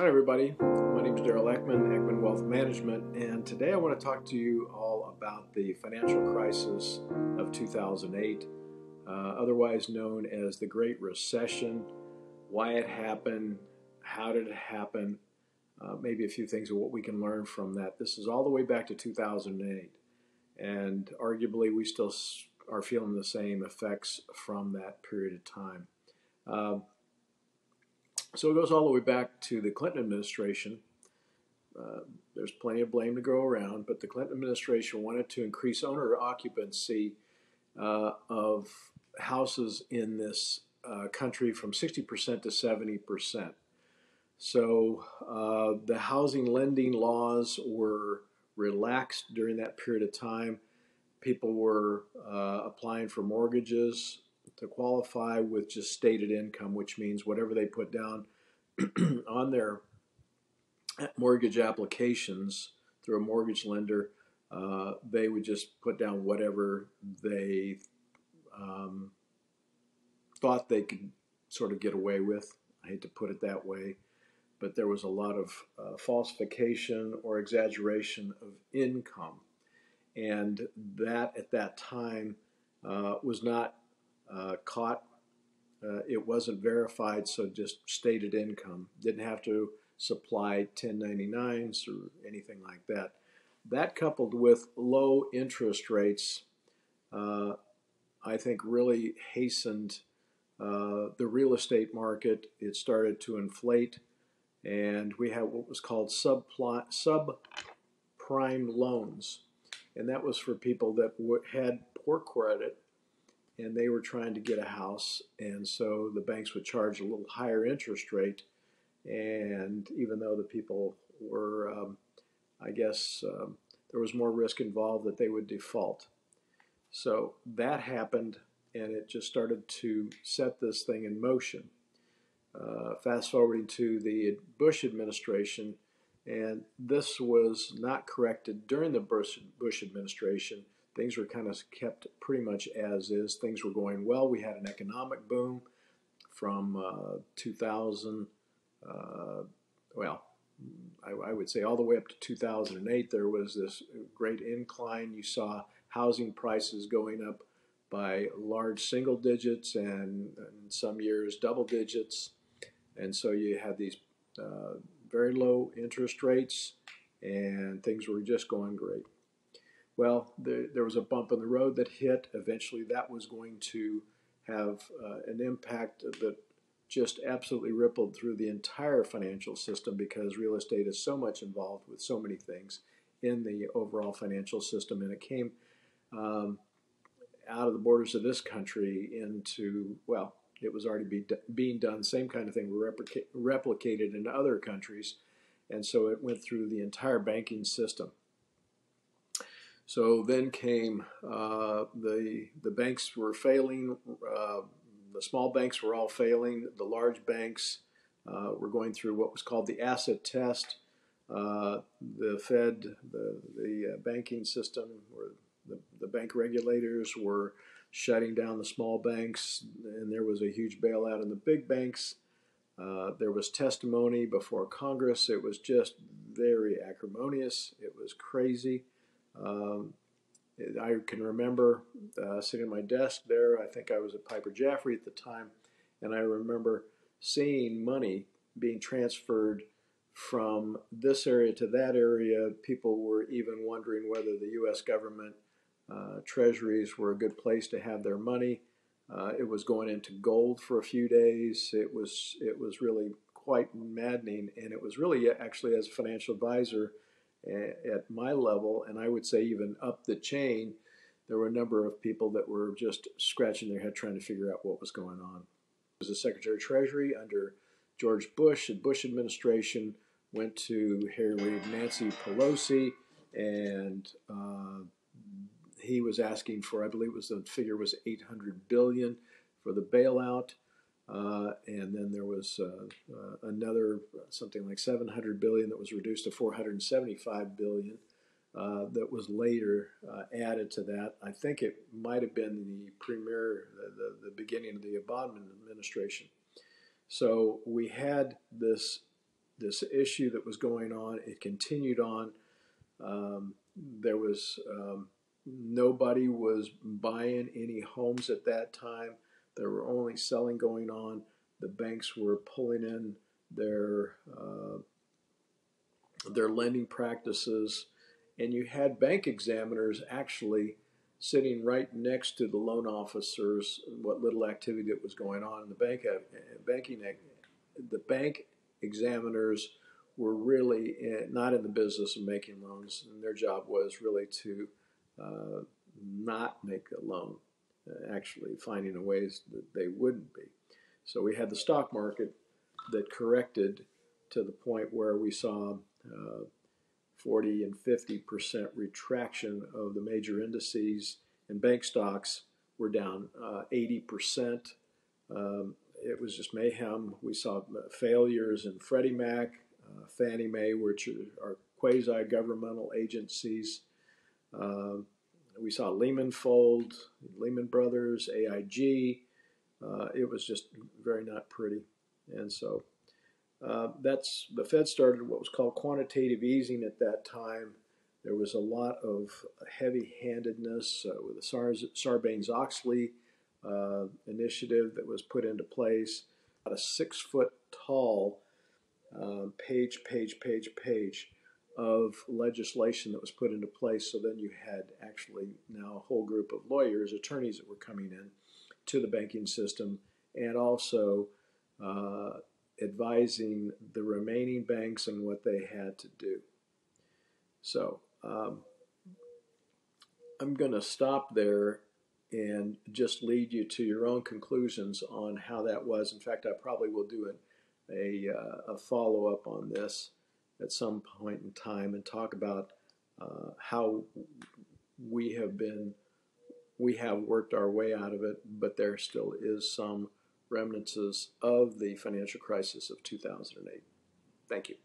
Hi, everybody. My name is Daryl Eckman, Eckman Wealth Management, and today I want to talk to you all about the financial crisis of 2008, uh, otherwise known as the Great Recession, why it happened, how did it happen, uh, maybe a few things of what we can learn from that. This is all the way back to 2008, and arguably we still are feeling the same effects from that period of time. Uh, so it goes all the way back to the Clinton administration. Uh, there's plenty of blame to go around, but the Clinton administration wanted to increase owner occupancy uh, of houses in this uh, country from 60% to 70%. So uh, the housing lending laws were relaxed during that period of time. People were uh, applying for mortgages to qualify with just stated income, which means whatever they put down on their mortgage applications through a mortgage lender, uh, they would just put down whatever they um, thought they could sort of get away with. I hate to put it that way, but there was a lot of uh, falsification or exaggeration of income. And that at that time uh, was not uh, caught. Uh, it wasn't verified, so just stated income. Didn't have to supply 1099s or anything like that. That coupled with low interest rates, uh, I think really hastened uh, the real estate market. It started to inflate, and we had what was called subprime loans. And that was for people that had poor credit and they were trying to get a house, and so the banks would charge a little higher interest rate. And even though the people were, um, I guess, um, there was more risk involved that they would default. So that happened, and it just started to set this thing in motion. Uh, fast forwarding to the Bush administration, and this was not corrected during the Bush, Bush administration things were kind of kept pretty much as is. Things were going well. We had an economic boom from uh, 2000, uh, well, I, I, would say all the way up to 2008, there was this great incline. You saw housing prices going up by large single digits and in some years double digits. And so you had these uh, very low interest rates and things were just going great. Well, there, there was a bump in the road that hit. Eventually, that was going to have uh, an impact that just absolutely rippled through the entire financial system because real estate is so much involved with so many things in the overall financial system. And it came um, out of the borders of this country into, well, it was already be, being done. Same kind of thing replica- replicated in other countries. And so it went through the entire banking system. So then came uh, the the banks were failing. Uh, the small banks were all failing. The large banks uh, were going through what was called the asset test. Uh, the Fed, the the uh, banking system, or the, the bank regulators were shutting down the small banks, and there was a huge bailout in the big banks. Uh, there was testimony before Congress. It was just very acrimonious. It was crazy. Um, I can remember uh, sitting at my desk there. I think I was at Piper Jaffray at the time, and I remember seeing money being transferred from this area to that area. People were even wondering whether the U.S. government uh, treasuries were a good place to have their money. Uh, it was going into gold for a few days. It was it was really quite maddening, and it was really actually as a financial advisor at my level, and I would say even up the chain, there were a number of people that were just scratching their head trying to figure out what was going on. I was a Secretary of Treasury under George Bush. The Bush administration went to Harry Reid, Nancy Pelosi, and uh, he was asking for, I believe, it was the figure was 800 billion for the bailout. Uh, and then there was uh, uh, another something like 700 billion that was reduced to 475 billion uh, that was later added to that. I think it might have been the premier, the, the, the, beginning of the Obama administration. So we had this this issue that was going on. It continued on. Um, there was um, nobody was buying any homes at that time. There were only selling going on. The banks were pulling in their uh, their lending practices, and you had bank examiners actually sitting right next to the loan officers. What little activity that was going on in the bank uh, banking the bank examiners were really in, not in the business of making loans, and their job was really to uh, not make a loan, actually finding a ways that they wouldn't be. So we had the stock market that corrected to the point where we saw uh, 40 and 50 percent retraction of the major indices, and bank stocks were down uh, 80 percent. Um, it was just mayhem. We saw failures in Freddie Mac, uh, Fannie Mae, which are quasi governmental agencies. Uh, we saw Lehman fold, Lehman Brothers, AIG. Uh, it was just very not pretty. And so uh, that's the Fed started what was called quantitative easing at that time. There was a lot of heavy handedness uh, with the Sarbanes Oxley uh, initiative that was put into place. About a six foot tall um, page, page, page, page of legislation that was put into place. So then you had actually now a whole group of lawyers, attorneys that were coming in to the banking system and also uh, advising the remaining banks on what they had to do. So um, I'm going to stop there and just lead you to your own conclusions on how that was. In fact, I probably will do a, a, uh, a follow up on this at some point in time and talk about uh, how we have been, we have worked our way out of it, but there still is some remnants of the financial crisis of 2008. Thank you.